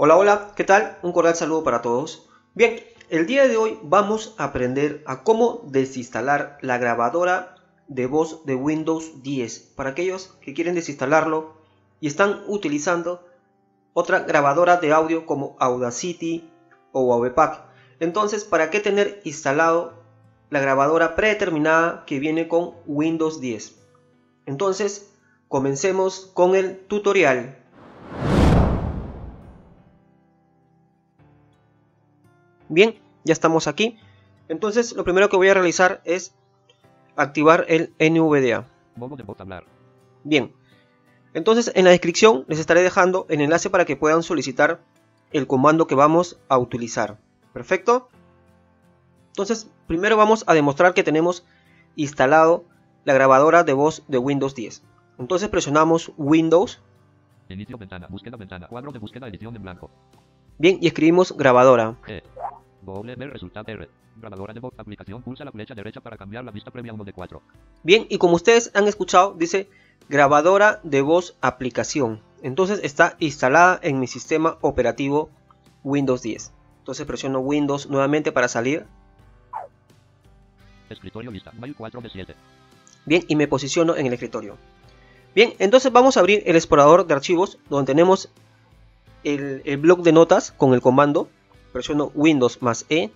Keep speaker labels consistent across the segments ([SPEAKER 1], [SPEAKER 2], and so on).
[SPEAKER 1] Hola, hola, ¿qué tal? Un cordial saludo para todos. Bien, el día de hoy vamos a aprender a cómo desinstalar la grabadora de voz de Windows 10 para aquellos que quieren desinstalarlo y están utilizando otra grabadora de audio como Audacity o AVPack. Entonces, ¿para qué tener instalado la grabadora predeterminada que viene con Windows 10? Entonces, comencemos con el tutorial. Bien, ya estamos aquí. Entonces, lo primero que voy a realizar es activar el NVDA. Bien, entonces en la descripción les estaré dejando el enlace para que puedan solicitar el comando que vamos a utilizar. Perfecto. Entonces, primero vamos a demostrar que tenemos instalado la grabadora de voz de Windows 10. Entonces presionamos Windows.
[SPEAKER 2] Inicio ventana, búsqueda ventana, cuadro de búsqueda edición en blanco.
[SPEAKER 1] Bien, y escribimos grabadora.
[SPEAKER 2] G.
[SPEAKER 1] Bien, y como ustedes han escuchado, dice grabadora de voz aplicación. Entonces está instalada en mi sistema operativo Windows 10. Entonces presiono Windows nuevamente para salir.
[SPEAKER 2] Escritorio lista, mail 4 de 7.
[SPEAKER 1] Bien, y me posiciono en el escritorio. Bien, entonces vamos a abrir el explorador de archivos donde tenemos el, el bloc de notas con el comando. Presiono Windows más E.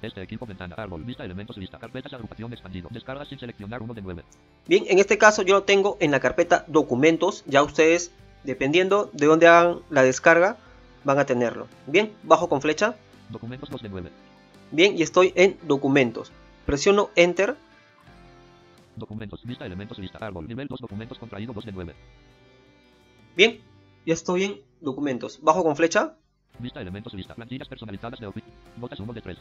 [SPEAKER 2] Este equipo ventana, árbol, vista, elementos, lista, carpetas, agrupación, expandido, descarga sin seleccionar uno de 9.
[SPEAKER 1] Bien, en este caso yo lo tengo en la carpeta documentos. Ya ustedes, dependiendo de dónde hagan la descarga, van a tenerlo. Bien, bajo con flecha.
[SPEAKER 2] Documentos 2 de 9.
[SPEAKER 1] Bien, y estoy en documentos. Presiono Enter.
[SPEAKER 2] Documentos, vista, elementos, lista, árbol, nivel 2, documentos contraído 2 de 9.
[SPEAKER 1] Bien, ya estoy en documentos. Bajo con flecha.
[SPEAKER 2] Vista, elementos, lista, plantillas personalizadas de Office. Notas 1 de 3.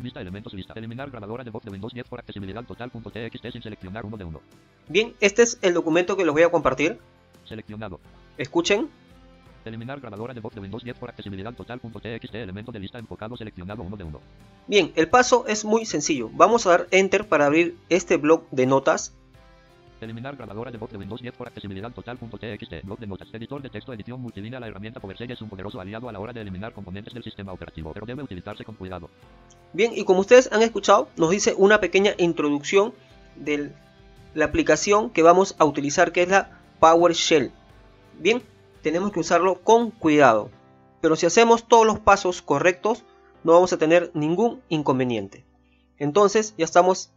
[SPEAKER 2] Vista, elementos, lista. Eliminar grabadora de voz de Windows 10 por accesibilidad total.txt sin seleccionar uno de uno.
[SPEAKER 1] Bien, este es el documento que les voy a compartir.
[SPEAKER 2] Seleccionado.
[SPEAKER 1] Escuchen.
[SPEAKER 2] Eliminar grabadora de voz de Windows 10 por accesibilidad total.txt elemento de lista enfocado seleccionado uno de uno.
[SPEAKER 1] Bien, el paso es muy sencillo. Vamos a dar Enter para abrir este bloc de notas.
[SPEAKER 2] Eliminar grabadora de voz de Windows 10 por accesibilidad total.txt. Bloc de notas. Editor de texto edición multilínea. La herramienta PowerShell es un poderoso aliado a la hora de eliminar componentes del sistema operativo, pero debe utilizarse con cuidado.
[SPEAKER 1] Bien, y como ustedes han escuchado, nos dice una pequeña introducción de la aplicación que vamos a utilizar, que es la PowerShell. Bien, tenemos que usarlo con cuidado. Pero si hacemos todos los pasos correctos, no vamos a tener ningún inconveniente. Entonces, ya estamos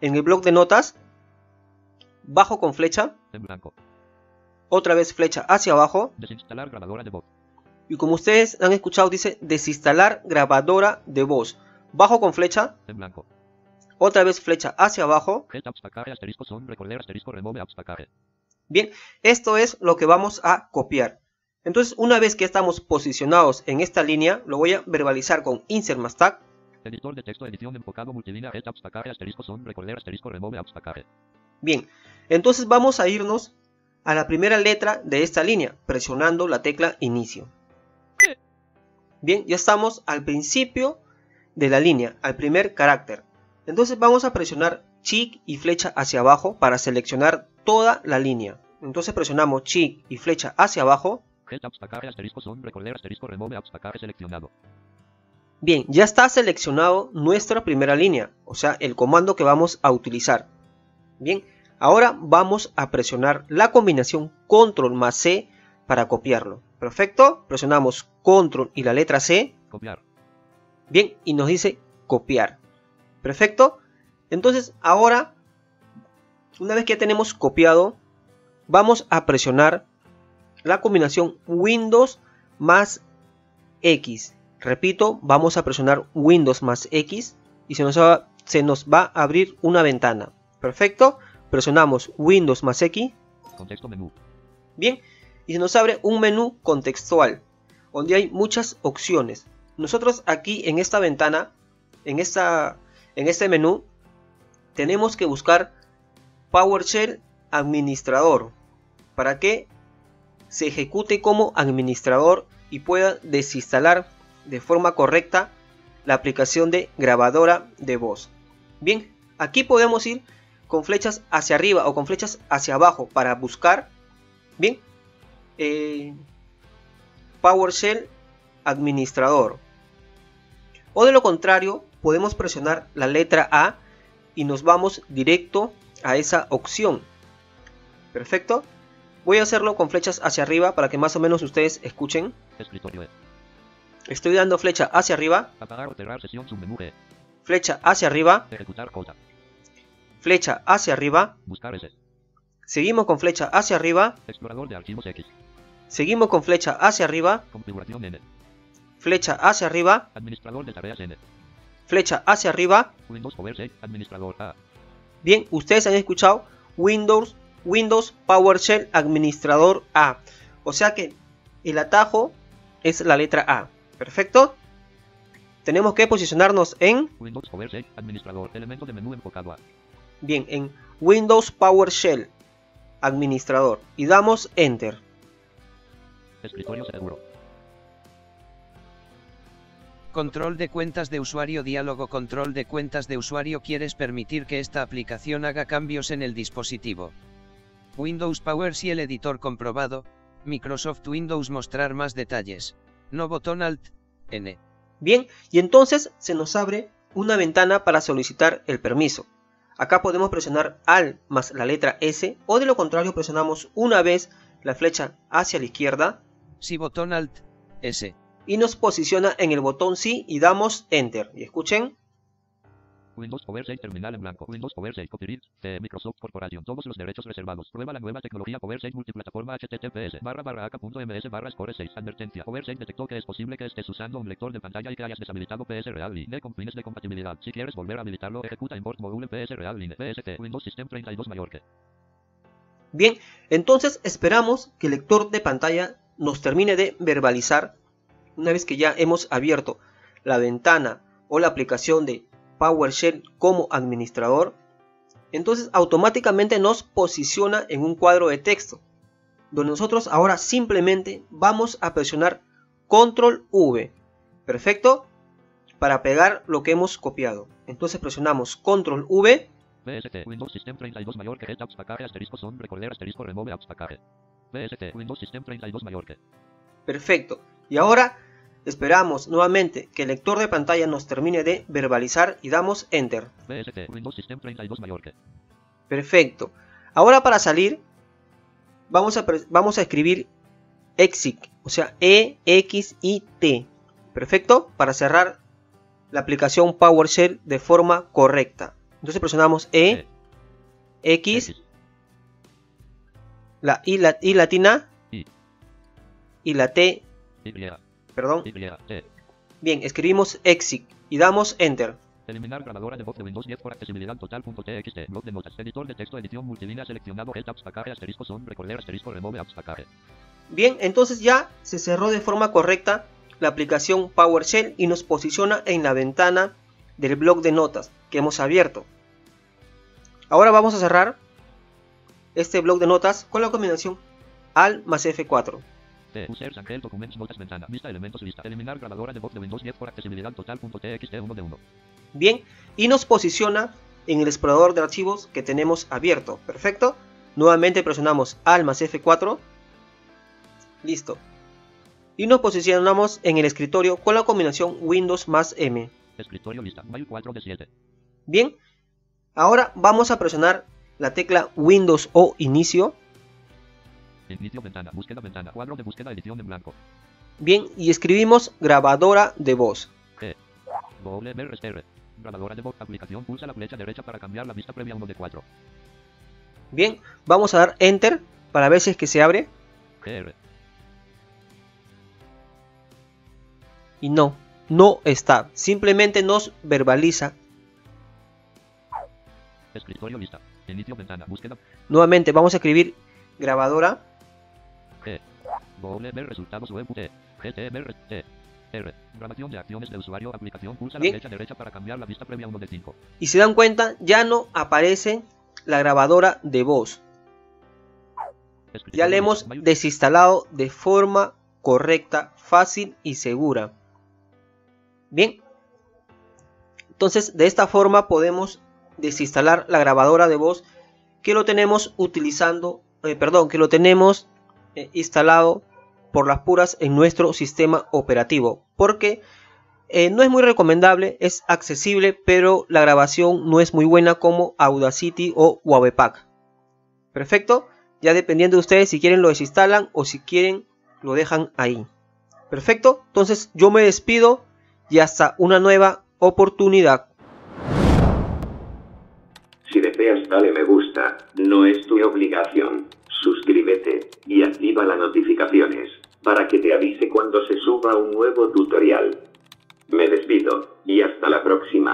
[SPEAKER 1] en el bloc de notas. Bajo con flecha.
[SPEAKER 2] En blanco.
[SPEAKER 1] Otra vez flecha hacia abajo.
[SPEAKER 2] Desinstalar grabadora de voz.
[SPEAKER 1] Y como ustedes han escuchado, dice desinstalar grabadora de voz. Bajo con flecha.
[SPEAKER 2] En blanco.
[SPEAKER 1] Otra vez flecha hacia abajo. Bien, esto es lo que vamos a copiar. Entonces, una vez que estamos posicionados en esta línea, lo voy a verbalizar con insert más tag.
[SPEAKER 2] Editor de texto edición enfocado multilínea asterisco son recorder asterisco remove.
[SPEAKER 1] Bien, entonces vamos a irnos a la primera letra de esta línea, presionando la tecla inicio. Bien, ya estamos al principio de la línea, al primer carácter. Entonces vamos a presionar Shift y flecha hacia abajo para seleccionar toda la línea. Entonces presionamos Shift y flecha hacia abajo. Bien, ya está seleccionado nuestra primera línea, o sea, el comando que vamos a utilizar. Bien, ahora vamos a presionar la combinación Control más C para copiarlo. Perfecto, presionamos Control y la letra C.
[SPEAKER 2] Copiar.
[SPEAKER 1] Bien, y nos dice copiar. Perfecto. Entonces ahora, una vez que ya tenemos copiado, vamos a presionar la combinación Windows más X. Repito, vamos a presionar Windows más X y se nos va, se nos va a abrir una ventana. Perfecto. Presionamos Windows más X.
[SPEAKER 2] Contexto menú.
[SPEAKER 1] Bien, y se nos abre un menú contextual donde hay muchas opciones. Nosotros aquí en esta ventana, en, esta, en este menú, tenemos que buscar PowerShell Administrador para que se ejecute como administrador y pueda desinstalar de forma correcta la aplicación de grabadora de voz. Bien, aquí podemos ir con flechas hacia arriba o con flechas hacia abajo para buscar. Bien, eh, PowerShell administrador. O de lo contrario, podemos presionar la letra A y nos vamos directo a esa opción. Perfecto. Voy a hacerlo con flechas hacia arriba para que más o menos ustedes escuchen.
[SPEAKER 2] Escritorio.
[SPEAKER 1] Estoy dando flecha hacia arriba,
[SPEAKER 2] Apagar o cerrar sesión submenú
[SPEAKER 1] flecha hacia arriba,
[SPEAKER 2] Ejecutar.
[SPEAKER 1] Flecha hacia arriba.
[SPEAKER 2] Buscar S.
[SPEAKER 1] Seguimos con flecha hacia arriba,
[SPEAKER 2] Explorador de archivos X.
[SPEAKER 1] seguimos con flecha hacia arriba,
[SPEAKER 2] Configuración N.
[SPEAKER 1] flecha hacia arriba,
[SPEAKER 2] Administrador de tareas N.
[SPEAKER 1] flecha hacia arriba.
[SPEAKER 2] Windows PowerShell. Administrador A.
[SPEAKER 1] Bien, ustedes han escuchado Windows, Windows PowerShell Administrador A. O sea que el atajo es la letra A. Perfecto. Tenemos que posicionarnos en,
[SPEAKER 2] Windows PowerShell. Administrador. Elemento de menú enfocado a.
[SPEAKER 1] bien, en Windows PowerShell Administrador y damos Enter.
[SPEAKER 2] Escritorio seguro.
[SPEAKER 3] Control de cuentas de usuario Diálogo Control de cuentas de usuario ¿Quieres permitir que esta aplicación haga cambios en el dispositivo? Windows PowerShell Editor comprobado, Microsoft Windows mostrar más detalles. No botón Alt, N.
[SPEAKER 1] Bien, y entonces se nos abre una ventana para solicitar el permiso. Acá podemos presionar Alt más la letra S o de lo contrario presionamos una vez la flecha hacia la izquierda
[SPEAKER 3] Si botón Alt, S.
[SPEAKER 1] y nos posiciona en el botón sí y damos Enter. Y escuchen,
[SPEAKER 2] Windows PowerShell terminal en blanco. Windows PowerShell copyright de Microsoft Corporation. Todos los derechos reservados. Prueba la nueva tecnología PowerShell multiplataforma HTTPS barra barra AK.ms barra score 6. Advertencia. PowerShell detectó que es posible que estés usando un lector de pantalla y que hayas deshabilitado PS Real Line con fines de compatibilidad. Si quieres volver a habilitarlo, ejecuta import module PS Real Line PST Windows System 32 mayor que.
[SPEAKER 1] Bien, entonces esperamos que el lector de pantalla nos termine de verbalizar una vez que ya hemos abierto la ventana o la aplicación de PowerShell como administrador. Entonces automáticamente nos posiciona en un cuadro de texto donde nosotros ahora simplemente vamos a presionar control V. Perfecto. Para pegar lo que hemos copiado. Entonces presionamos control V
[SPEAKER 2] Windows System 32 mayor que apps package asterisco son recorder asterisco remove Windows System 32 mayor que.
[SPEAKER 1] Perfecto. Y ahora esperamos nuevamente que el lector de pantalla nos termine de verbalizar y damos Enter.
[SPEAKER 2] PST Windows System 32 mayor que.
[SPEAKER 1] Perfecto. Ahora para salir vamos a, pre- vamos a escribir exit, o sea, E, X, I, T. Perfecto. Para cerrar la aplicación PowerShell de forma correcta. Entonces presionamos E, X,
[SPEAKER 2] X.
[SPEAKER 1] la I, la I latina
[SPEAKER 2] I.
[SPEAKER 1] y la T,
[SPEAKER 2] Y.
[SPEAKER 1] perdón. Bien, escribimos exit y damos Enter.
[SPEAKER 2] Eliminar grabadora de voz de Windows 10 por accesibilidad total.txt. Blog de notas. Editor de texto. Edición multilínea seleccionado. Help apps package asterisco son recorder asterisco remove apps package.
[SPEAKER 1] Bien, entonces ya se cerró de forma correcta la aplicación PowerShell y nos posiciona en la ventana del blog de notas que hemos abierto. Ahora vamos a cerrar este blog de notas con la combinación Alt más F4.
[SPEAKER 2] T. Users Angel Documents Notas Ventana. Vista elementos lista. Eliminar grabadora de voz de Windows 10 por accesibilidad total.txt 1 de 1.
[SPEAKER 1] Bien, y nos posiciona en el explorador de archivos que tenemos abierto. Perfecto. Nuevamente presionamos Alt más F4. Listo. Y nos posicionamos en el escritorio con la combinación Windows más M.
[SPEAKER 2] Escritorio lista. Mail 4 de 7.
[SPEAKER 1] Bien, ahora vamos a presionar la tecla Windows o inicio.
[SPEAKER 2] Inicio ventana. Búsqueda ventana. Cuadro de búsqueda edición en blanco.
[SPEAKER 1] Bien, y escribimos grabadora de voz.
[SPEAKER 2] G. WRSR. Grabadora de voz. Aplicación. Pulsa la flecha derecha para cambiar la vista previa 1 de 4.
[SPEAKER 1] Bien, vamos a dar Enter para ver si es que se abre.
[SPEAKER 2] GR.
[SPEAKER 1] Y no, no está. Simplemente nos verbaliza.
[SPEAKER 2] Escritorio lista. Inicio ventana. Búsqueda.
[SPEAKER 1] Nuevamente vamos a escribir grabadora.
[SPEAKER 2] WR resultados web T. GTMR T. R. Grabación de acciones de usuario. Aplicación. Pulsa la
[SPEAKER 1] Bien.
[SPEAKER 2] flecha derecha para cambiar la vista previa 1 de 5.
[SPEAKER 1] Y se dan cuenta, ya no aparece la grabadora de voz. Ya le hemos desinstalado de forma correcta, fácil y segura. Bien. Entonces, de esta forma podemos desinstalar la grabadora de voz que lo tenemos utilizando, eh, perdón, que lo tenemos eh, instalado por las puras en nuestro sistema operativo porque eh, no es muy recomendable, es accesible pero la grabación no es muy buena como Audacity o Wavepack. Perfecto, ya dependiendo de ustedes si quieren lo desinstalan o si quieren lo dejan ahí. Perfecto, entonces yo me despido y hasta una nueva oportunidad.
[SPEAKER 4] Si deseas dale me gusta, no es tu obligación. Suscríbete y activa las notificaciones para que te avise cuando se suba un nuevo tutorial. Me despido y hasta la próxima.